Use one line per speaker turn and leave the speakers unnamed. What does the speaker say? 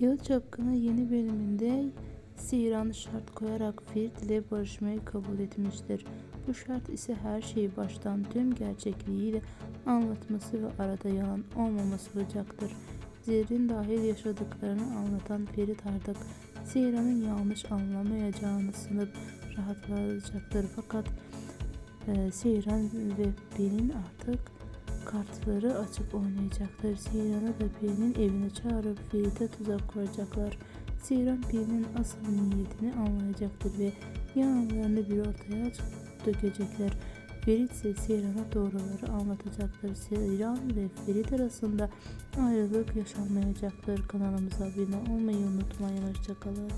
Yalı Çapkını yeni bölümünde Sihran şart koyarak Ferit ile barışmayı kabul etmiştir. Bu şart ise her şeyi baştan tüm gerçekliğiyle anlatması ve arada yalan olmaması olacaktır. Zerrin dahil yaşadıklarını anlatan Ferit artık Sihran'ın yanlış anlamayacağını sanıp rahatlayacaktır. Fakat e, Sihran ve Pelin artık kartları açıp oynayacaktır. Sihran'ı da Pelin'in evine çağırıp Ferit'e tuzak kuracaklar. Sihran Pelin'in asıl niyetini anlayacaktır ve yalanlarını bir ortaya dökecekler. Ferit ise Sihran'a doğruları anlatacaktır. Sihran ve Ferit arasında ayrılık yaşanmayacaktır. Kanalımıza abone olmayı unutmayın. Hoşçakalın.